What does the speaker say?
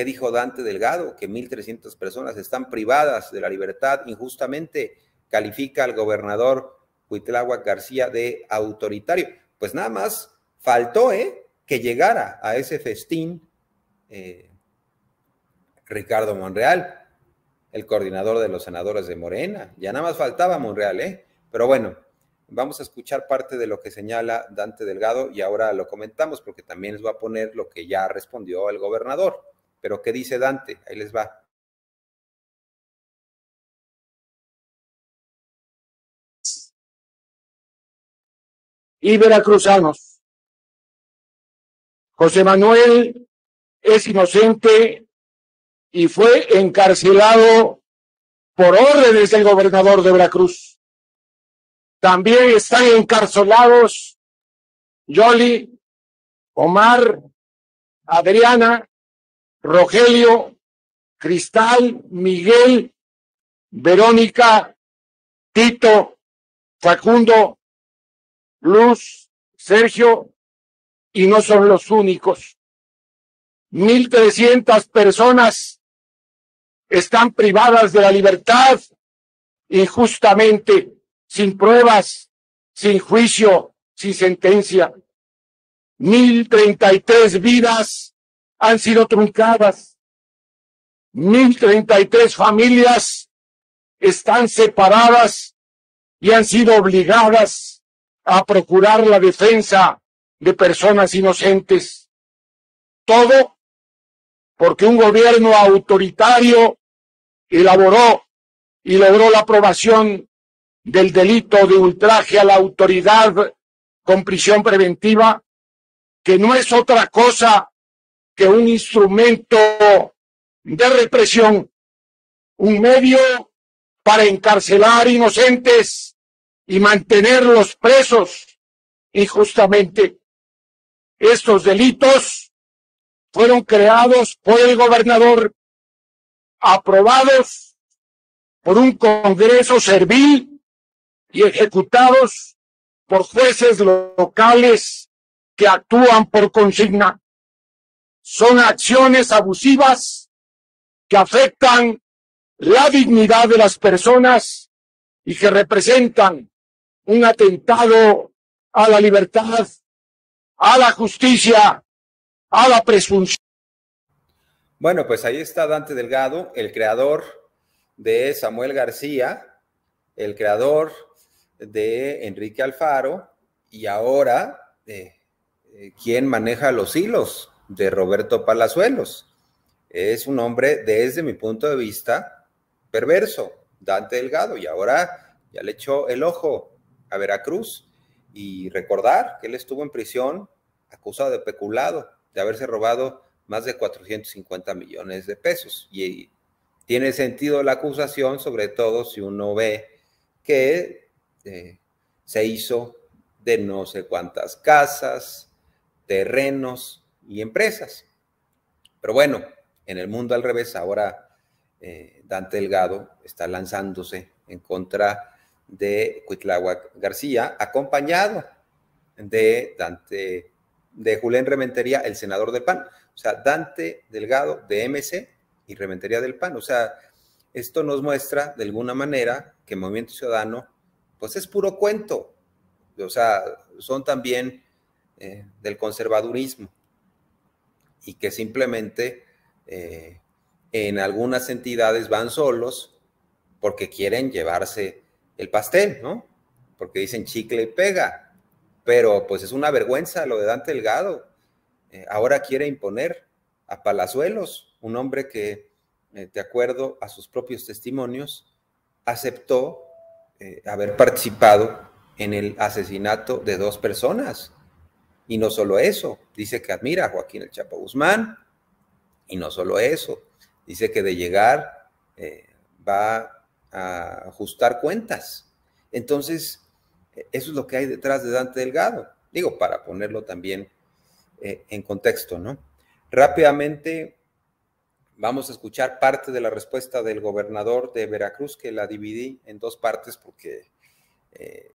¿Qué dijo Dante Delgado? Que 1.300 personas están privadas de la libertad injustamente. Califica al gobernador Huitláhuac García de autoritario. Pues nada más faltó ¿eh? que llegara a ese festín eh, Ricardo Monreal, el coordinador de los senadores de Morena. Ya nada más faltaba Monreal, ¿eh? Pero bueno, vamos a escuchar parte de lo que señala Dante Delgado y ahora lo comentamos porque también les voy a poner lo que ya respondió el gobernador. Pero ¿qué dice Dante? Ahí les va. Y veracruzanos. José Manuel es inocente y fue encarcelado por órdenes del gobernador de Veracruz. También están encarcelados Yoli, Omar, Adriana, Rogelio, Cristal, Miguel, Verónica, Tito, Facundo, Luz, Sergio, y no son los únicos. Mil trescientas personas están privadas de la libertad injustamente, sin pruebas, sin juicio, sin sentencia. Mil treinta y tres vidas han sido truncadas. Mil treinta y tres familias están separadas y han sido obligadas a procurar la defensa de personas inocentes. Todo porque un gobierno autoritario elaboró y logró la aprobación del delito de ultraje a la autoridad con prisión preventiva, que no es otra cosa que un instrumento de represión, un medio para encarcelar inocentes y mantenerlos presos injustamente. Estos delitos fueron creados por el gobernador, aprobados por un Congreso servil y ejecutados por jueces locales que actúan por consigna son acciones abusivas que afectan la dignidad de las personas y que representan un atentado a la libertad, a la justicia, a la presunción. Bueno, pues ahí está Dante Delgado, el creador de Samuel García, el creador de Enrique Alfaro y ahora eh, eh, quien maneja los hilos de Roberto Palazuelos. Es un hombre, desde mi punto de vista, perverso, Dante Delgado, y ahora ya le echó el ojo a Veracruz y recordar que él estuvo en prisión acusado de peculado, de haberse robado más de 450 millones de pesos. Y tiene sentido la acusación, sobre todo si uno ve que eh, se hizo de no sé cuántas casas, terrenos, y empresas. Pero bueno, en el mundo al revés, ahora eh, Dante Delgado está lanzándose en contra de Cuitláhuac García, acompañado de Dante, de Julián Rementería, el senador del PAN. O sea, Dante Delgado de MC y Rementería del PAN. O sea, esto nos muestra de alguna manera que Movimiento Ciudadano, pues es puro cuento. O sea, son también eh, del conservadurismo y que simplemente eh, en algunas entidades van solos porque quieren llevarse el pastel, ¿no? Porque dicen chicle y pega, pero pues es una vergüenza lo de Dante Delgado. Eh, ahora quiere imponer a Palazuelos, un hombre que, eh, de acuerdo a sus propios testimonios, aceptó haber participado en el asesinato de dos personas y no solo eso, dice que admira a Joaquín el Chapo Guzmán. Y no solo eso, dice que de llegar eh, va a ajustar cuentas. Entonces, eso es lo que hay detrás de Dante Delgado. Digo, para ponerlo también eh, en contexto, ¿no? Rápidamente vamos a escuchar parte de la respuesta del gobernador de Veracruz, que la dividí en dos partes porque eh,